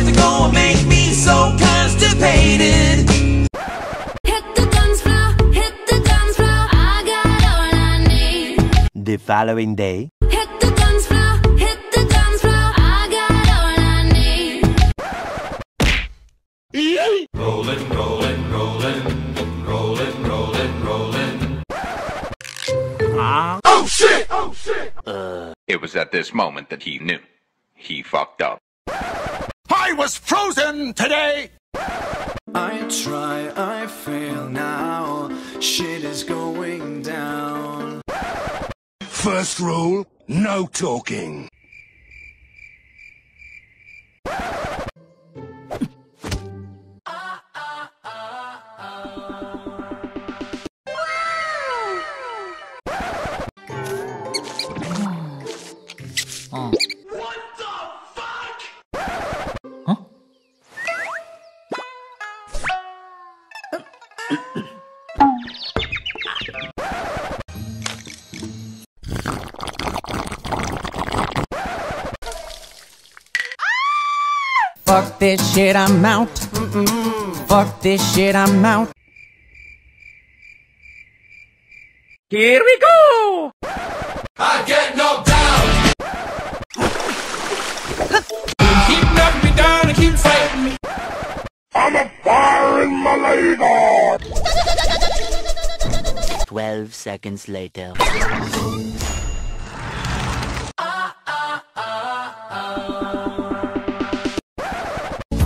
had to go and make me so constipated. Hit the dance floor, hit the dance floor. I got all I need. The following day. Hit the dance floor, hit the dance floor. I got all I need. Rolling, rolling, rolling, rolling, rolling, rolling. Ah. Oh shit! Oh shit! Uh. It was at this moment that he knew. He fucked up. I was frozen today! I try, I fail now. Shit is going down. First rule, no talking. Oh. Fuck this shit, I'm out. Fuck this shit, I'm out. Here we go! I get no down. 12 seconds later.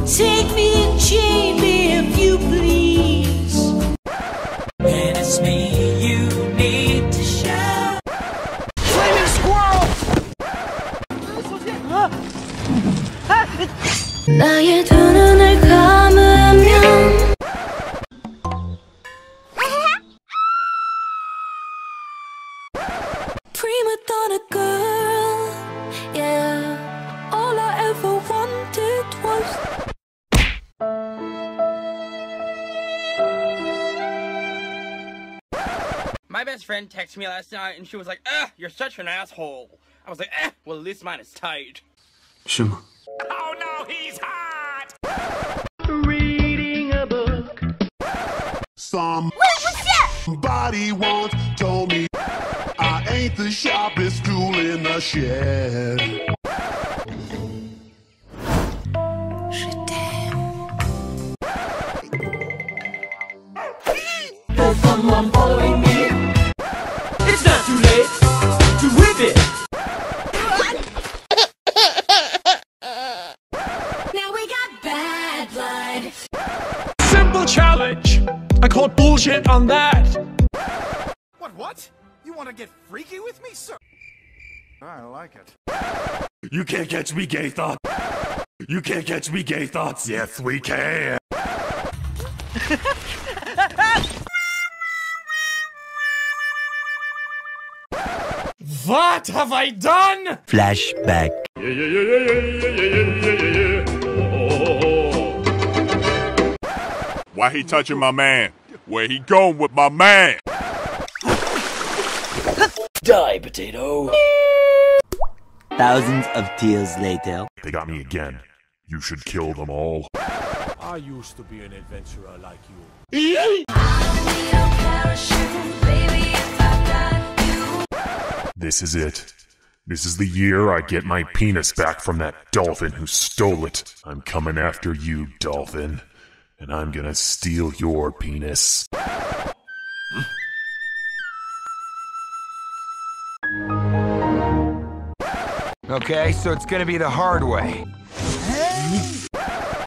Take me and chain me if you please. And it's me you need to shout. 나의 두 눈을 Prima donna girl Yeah All I ever wanted was My best friend texted me last night and she was like, Ugh, you're such an asshole. I was like, eh, well, at least mine is tight. Oh no, he's hot! Reading a book. Somebody once told me I ain't the sharpest tool in the shed. Je t'aime. There's someone following me. It's not too late to whip it. Now we got bad blood Simple challenge. I call bullshit on that. What, what? You want to get freaky with me, sir? I like it. You can't catch me, gay thoughts. You can't catch me, gay thoughts. Yes, we can. What have I done? Flashback. Why he touching my man? Where he going with my man? Die, potato. Thousands of tears later. They got me again. You should kill them all. I used to be an adventurer like you. This is it. This is the year I get my penis back from that dolphin who stole it. I'm coming after you, dolphin. And I'm gonna steal your penis. Okay, so it's gonna be the hard way.